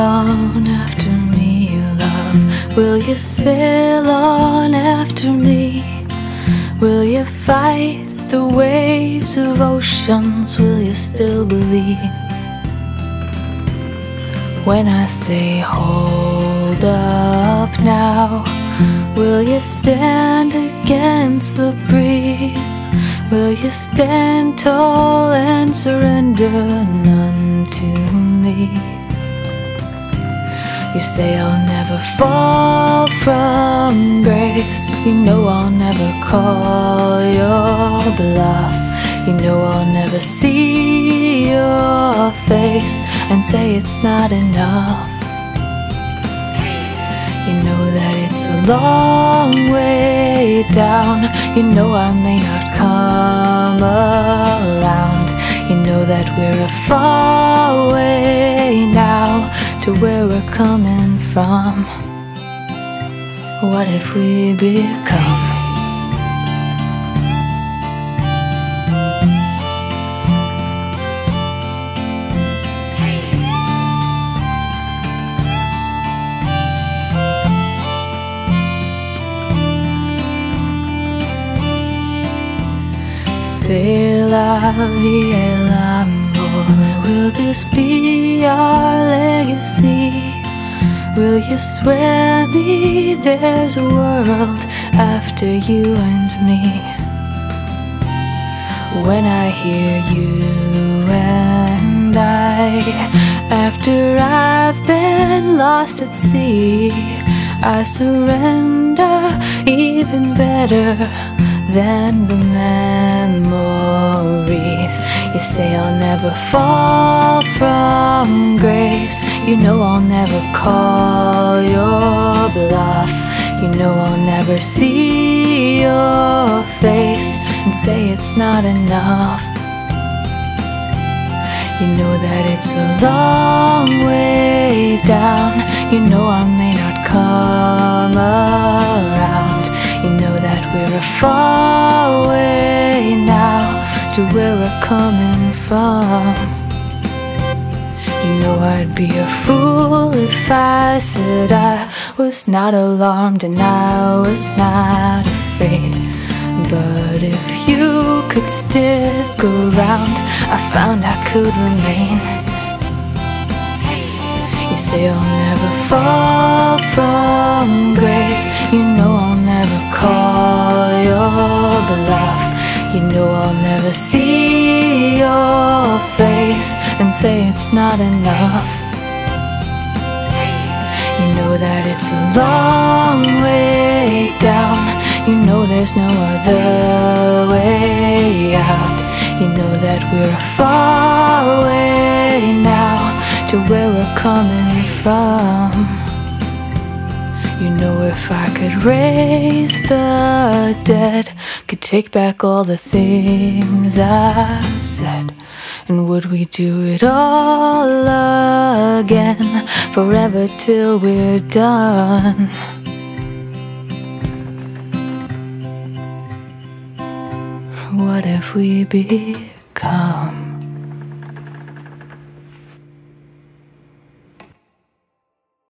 on after me, love? Will you sail on after me? Will you fight the waves of oceans? Will you still believe? When I say hold up now, will you stand against the breeze? Will you stand tall and surrender none to me? You say I'll never fall from grace. You know I'll never call your bluff. You know I'll never see your face and say it's not enough. You know that it's a long way down. You know I may not come around. You know that we're a far way now to where we're coming from. What if we become? C'est la vie et l'amour. Will this be our legacy? Will you swear me there's a world after you and me? When I hear you and I, after I've been lost at sea, I surrender even better than the memories. You say I'll never fall from grace. You know I'll never call your bluff. You know I'll never see your face and say it's not enough. You know that it's a long way down. You know I may not come around. You know that we're far way now to where we're coming from. You know I'd be a fool if I said I was not alarmed and I was not afraid. But if you could stick around, I found I could remain. You say I'll never fall from grace. You know I'll never call your bluff. You know I'll never see your face and say it's not enough. You know that it's a long way down. You know there's no other way out. You know that we're far away now to where we're coming from. If I could raise the dead, could take back all the things I said. And would we do it all again, forever till we're done? What if we become?